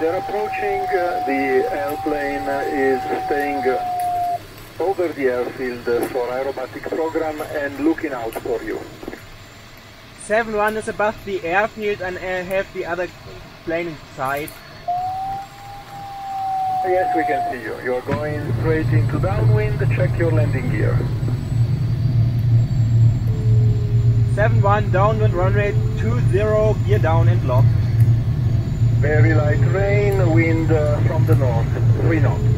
they're approaching. Uh, the airplane is staying over the airfield for aerobatic program and looking out for you. 7-1 is above the airfield and I have the other plane inside. Yes, we can see you. You're going straight into downwind. Check your landing gear. 7-1 downwind runway 20 gear down and lock. Very light rain, wind uh, from the north, 3 knots.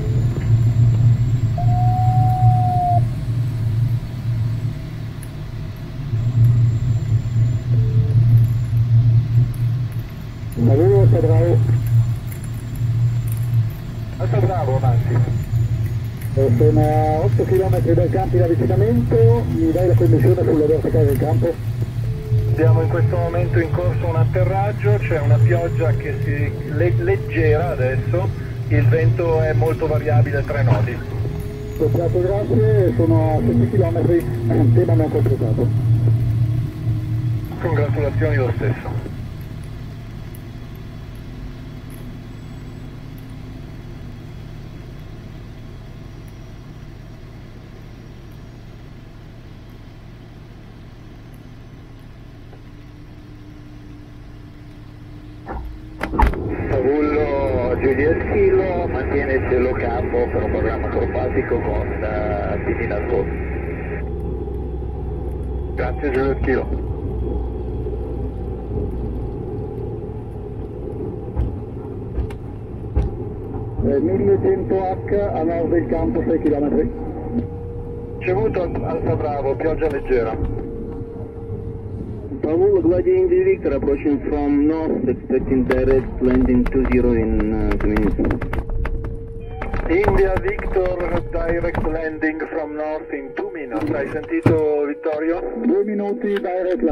Saluto, Alfa Bravo. Alfa Bravo, avanti. Eh, Sono a 8 km dai campi di avvicinamento, mi dai la connessione sulla verticale del campo? Abbiamo in questo momento in corso un atterraggio, c'è una pioggia che si le- leggera adesso, il vento è molto variabile, 3 nodi. Doppiato, grazie, sono a 7 km, tema non completato. Congratulazioni lo stesso. Juliet Kilo mantiene il cielo campo per un programma acrobatico con uh, pini nascosti. Grazie Giulio Chilo. Eh, 1100H a nord del campo, 6 km. Ricevuto Alfa Bravo, pioggia leggera. Savullo Gladiator Victor approaching from north, expecting direct landing 20 in uh, 2 minutes. India Victor, direct landing from north in 2 minutes. Hai sentito Vittorio? Due minuti direct